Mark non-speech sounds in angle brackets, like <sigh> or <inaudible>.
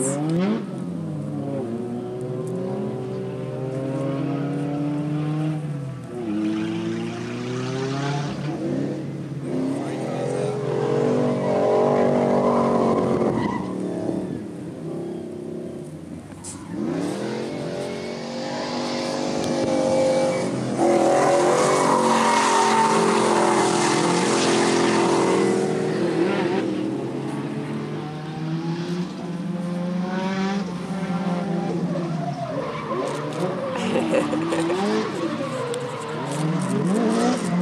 Hum. Thank <laughs> you.